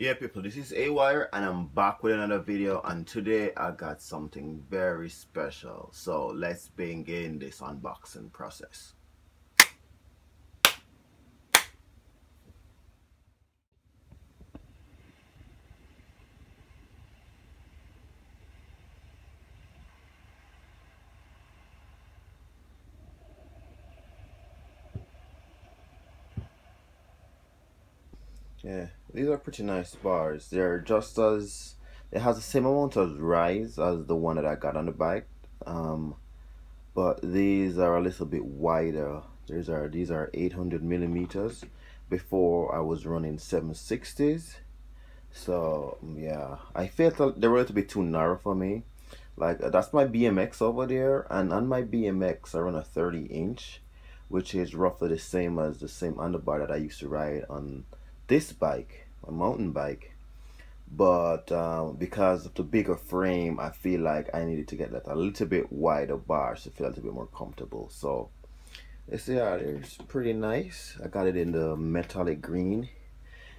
Yeah people, this is A-Wire and I'm back with another video and today I got something very special. So let's begin this unboxing process. Yeah, these are pretty nice bars. They're just as it has the same amount of rise as the one that I got on the bike. Um, but these are a little bit wider. These are these are 800 millimeters. Before I was running 760s. So yeah, I felt they were a little bit too narrow for me. Like that's my BMX over there, and on my BMX I run a 30 inch, which is roughly the same as the same underbar that I used to ride on this bike, a mountain bike, but um, because of the bigger frame, I feel like I needed to get that a little bit wider bars to feel a little bit more comfortable. So yeah, it's pretty nice. I got it in the metallic green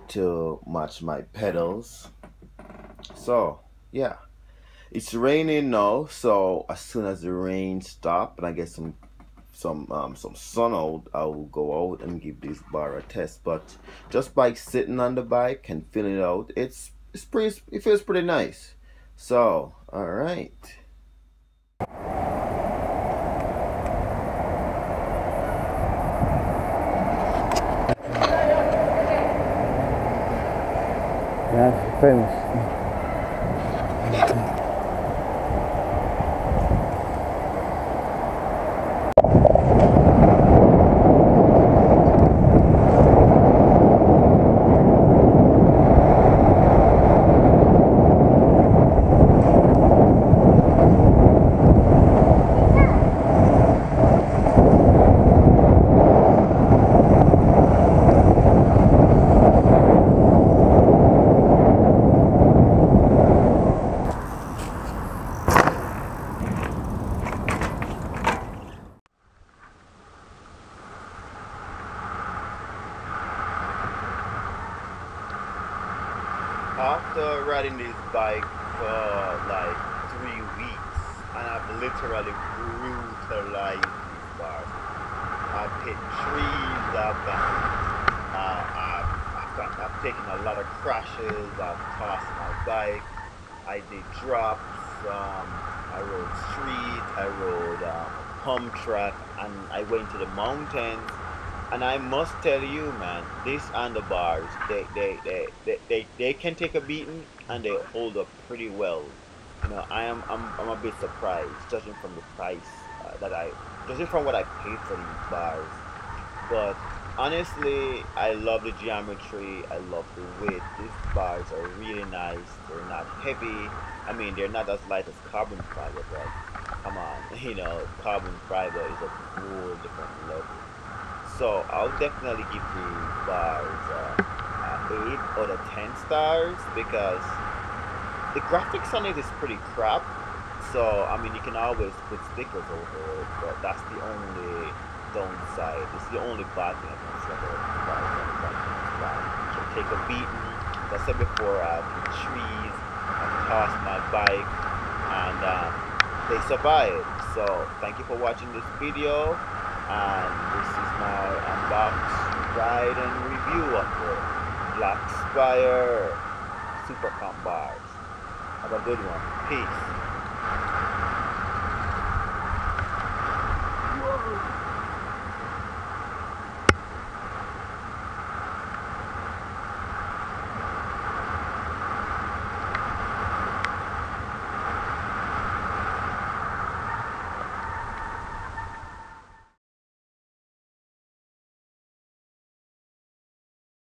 to match my pedals. So yeah, it's raining now. So as soon as the rain stop and I get some some um, some sun out, I will go out and give this bar a test. But just by sitting on the bike and feeling it out, it's it's pretty it feels pretty nice. So all right. Yeah, famous. After riding this bike for like three weeks and I've literally brutalized these bars. I've hit trees, I've, uh, I've, I've, I've taken a lot of crashes, I've tossed my bike, I did drops, um, I rode street, I rode um, pump track, and I went to the mountains and I must tell you, man, these handlebars, they, they, they, they, they, they can take a beating and they hold up pretty well. You know, I am, I'm, I'm a bit surprised, judging from the price uh, that I, judging from what I paid for these bars. But honestly, I love the geometry. I love the weight. These bars are really nice. They're not heavy. I mean, they're not as light as carbon fiber, but come on, you know, carbon fiber is a whole different level. So I'll definitely give these bars uh, uh, 8 out of 10 stars because the graphics on it is pretty crap. So, I mean, you can always put stickers over it, but that's the only downside. It's the only bad thing I can say about bars. Can take a beating. As I said before, I've hit trees, I've tossed my bike, and um, they survived. So, thank you for watching this video and this is my unbox ride and review of the Black Spire Super Comp bars. Have a good one. Peace.